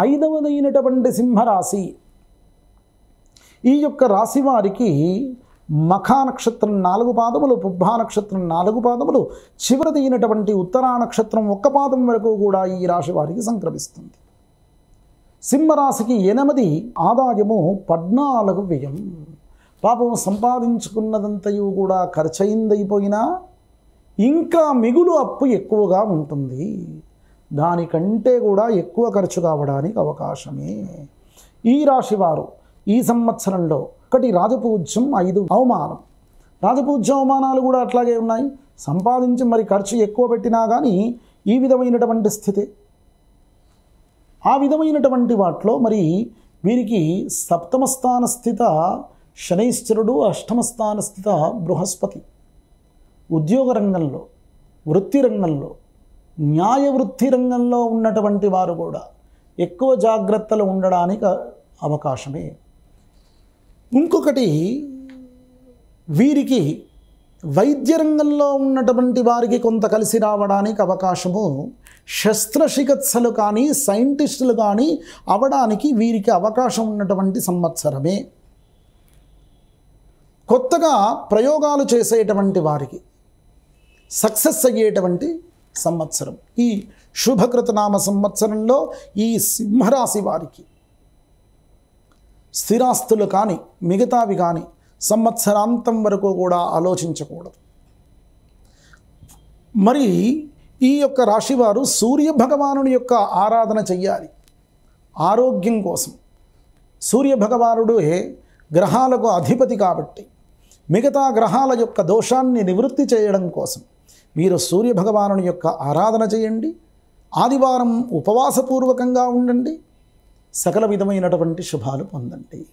ఐదవదైనటువంటి సింహరాశి. ఈ యొక్క రాశి వారికి మఖా నక్షత్రం నాలుగు పాదములు పుబ్బా నక్షత్రం నాలుగు పాదములు చివరిదైనటువంటి ఉత్తరా నక్షత్రం ఒక్క పాదం వరకు కూడా ఈ రాశి వారికి సంక్రమిస్తుంది. సింహరాశికి ఎనిమిది ఆదాయము పద్నాలుగు వ్యయం. పాపం సంపాదించుకున్నదంతయు కూడా ఖర్చయిందైపోయినా ఇంకా మిగులు అప్పు ఎక్కువగా ఉంటుంది. దానికంటే కూడా ఎక్కువ ఖర్చు కావడానికి అవకాశమే. ఈ రాశివారు ఈ సంవత్సరంలో ఒకటి రాజపూజ్యం ఐదు అవమానం. రాజపూజ్య అవమానాలు కూడా అట్లాగే ఉన్నాయి. సంపాదించి మరి ఖర్చు ఎక్కువ పెట్టినా కానీ ఈ విధమైనటువంటి స్థితి. ఆ విధమైనటువంటి వాటిలో మరి వీరికి సప్తమ స్థాన స్థిత శనైశ్వరుడు అష్టమ స్థాన స్థిత బృహస్పతి. ఉద్యోగ రంగంలో వృత్తి రంగంలో న్యాయ వృత్తి రంగంలో ఉన్నటువంటి వారు కూడా ఎక్కువ జాగ్రత్తలు ఉండడానికి అవకాశమే. ఇంకొకటి వీరికి వైద్య రంగంలో ఉన్నటువంటి వారికి కొంత కలిసి రావడానికి అవకాశము శస్త్రచికిత్సలు కానీ సైంటిస్టులు కానీ అవడానికి వీరికి అవకాశం ఉన్నటువంటి సంవత్సరమే. కొత్తగా ప్రయోగాలు చేసేటువంటి వారికి సక్సెస్ అయ్యేటువంటి సంవత్సరం. ఈ శుభకృతనామ సంవత్సరంలో ఈ సింహరాశి వారికి స్థిరాస్తులు కానీ మిగతావి కానీ సంవత్సరాంతం వరకు కూడా ఆలోచించకూడదు. మరి ఈ యొక్క రాశివారు సూర్య భగవానుని యొక్క ఆరాధన చెయ్యాలి. ఆరోగ్యం కోసం. సూర్య భగవానుడే గ్రహాలకు అధిపతి కాబట్టి. మిగతా గ్రహాల యొక్క దోషాన్ని నివృత్తి చేయడం కోసం. మీరు సూర్య భగవానుని యొక్క ఆరాధన చేయండి. ఆదివారం ఉపవాసపూర్వకంగా ఉండండి. సకల విధమైనటువంటి శుభాలు పొందండి.